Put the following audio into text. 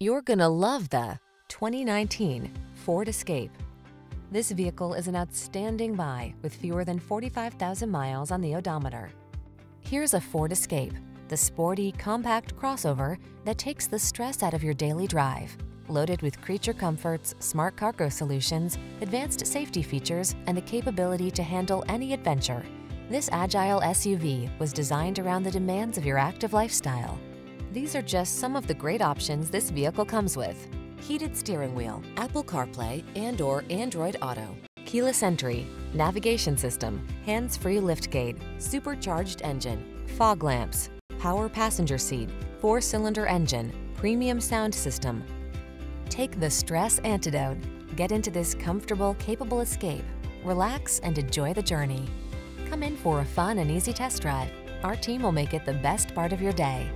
You're gonna love the 2019 Ford Escape. This vehicle is an outstanding buy with fewer than 45,000 miles on the odometer. Here's a Ford Escape, the sporty, compact crossover that takes the stress out of your daily drive. Loaded with creature comforts, smart cargo solutions, advanced safety features, and the capability to handle any adventure, this agile SUV was designed around the demands of your active lifestyle. These are just some of the great options this vehicle comes with. Heated steering wheel, Apple CarPlay and or Android Auto, keyless entry, navigation system, hands-free liftgate, supercharged engine, fog lamps, power passenger seat, four-cylinder engine, premium sound system. Take the stress antidote. Get into this comfortable, capable escape. Relax and enjoy the journey. Come in for a fun and easy test drive. Our team will make it the best part of your day.